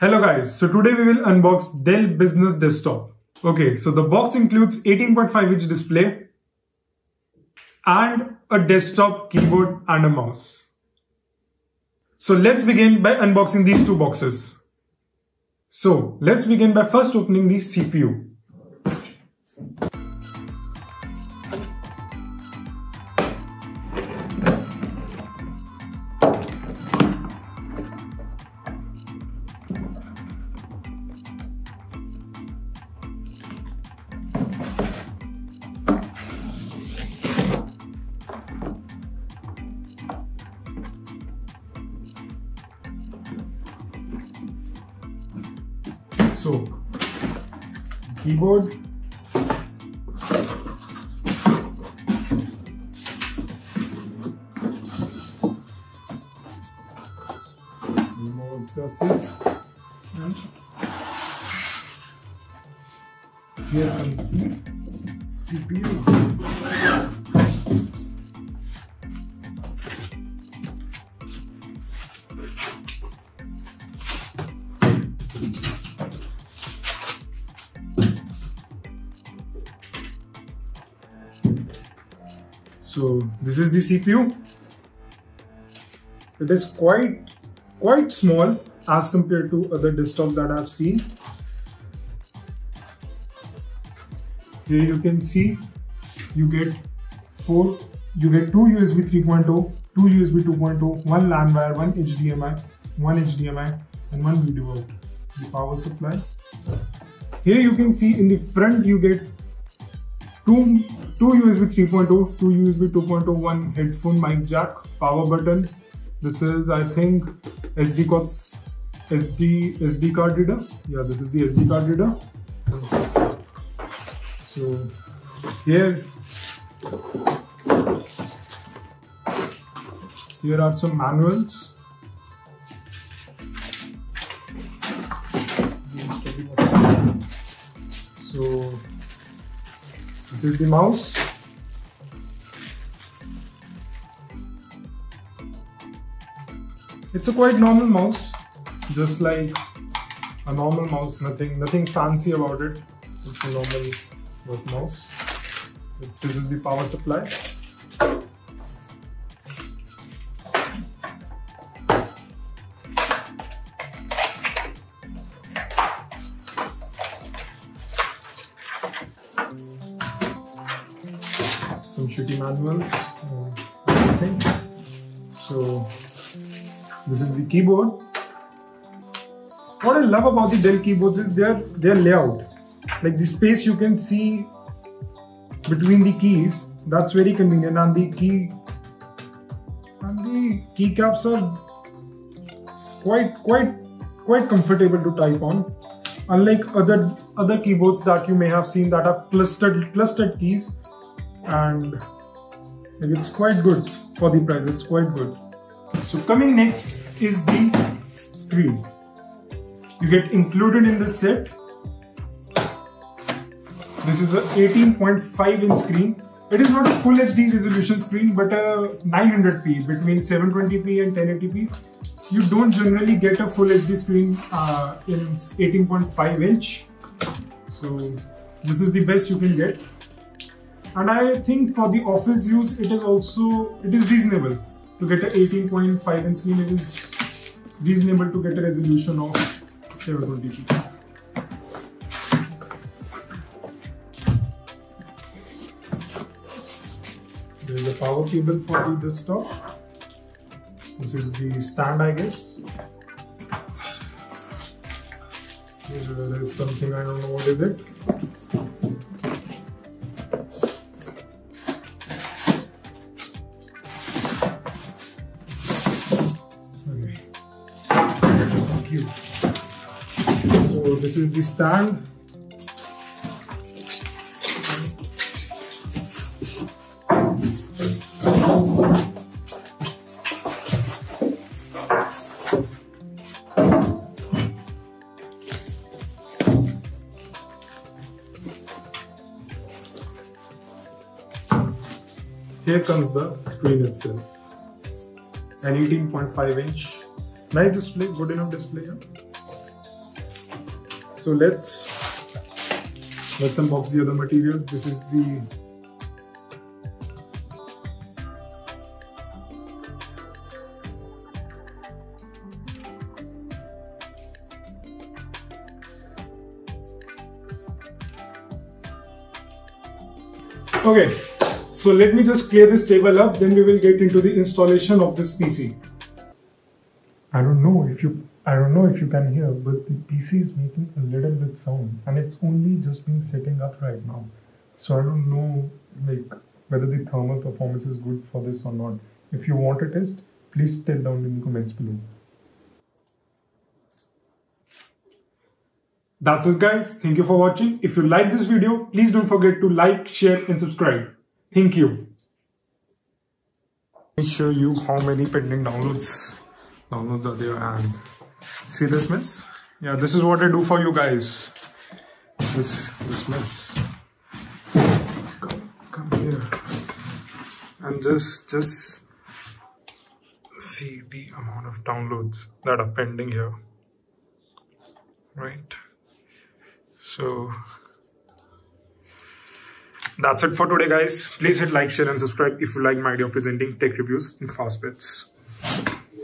Hello guys, so today we will unbox Dell Business Desktop. Okay, so the box includes 18.5 inch display and a desktop keyboard and a mouse. So let's begin by unboxing these two boxes. So let's begin by first opening the CPU. So, keyboard. Remote assets. And here comes the CPU. So this is the CPU. It is quite quite small as compared to other desktops that I've seen. Here you can see you get four you get two USB 3.0, two USB 2.0, one LAN wire, one HDMI, one HDMI, and one video out. The power supply. Here you can see in the front you get two two USB 3.0, two USB 2.0, one headphone mic jack, power button. This is I think SD cards, SD SD card reader. Yeah, this is the SD card reader. So here here are some manuals. So this is the mouse. It's a quite normal mouse, just like a normal mouse, nothing nothing fancy about it. It's a normal mouse. This is the power supply. Some shitty manuals. Uh, so this is the keyboard. What I love about the Dell keyboards is their their layout. Like the space you can see between the keys. That's very convenient, and the key and the keycaps are quite quite quite comfortable to type on. Unlike other other keyboards that you may have seen that have clustered clustered keys and it's quite good for the price it's quite good. So coming next is the screen. You get included in this set. This is a 18.5 inch screen. It is not a full hd resolution screen but a 900p between 720p and 1080p you don't generally get a full hd screen uh, in 18.5 inch. So this is the best you can get and I think for the office use it is also it is reasonable to get a 18.5 inch screen it is reasonable to get a resolution of 720p. There is a power cable for the desktop. This is the stand I guess. There is something I don't know what is it. So this is the stand. Here comes the screen itself. An 18.5 inch nice display, good enough display. So let's let's unbox the other materials this is the Okay, so let me just clear this table up, then we will get into the installation of this PC. I don't know if you I don't know if you can hear, but the PC is making a little bit sound and it's only just been setting up right now. So I don't know like whether the thermal performance is good for this or not. If you want a test, please tell down in the comments below. That's it guys. Thank you for watching. If you like this video, please don't forget to like, share and subscribe. Thank you. Let me show you how many pending downloads downloads are there and see this mess? Yeah, this is what I do for you guys. This this mess. Come come here. And just just see the amount of downloads that are pending here. Right? So that's it for today guys. Please hit like, share and subscribe if you like my idea of presenting tech reviews in fast bits.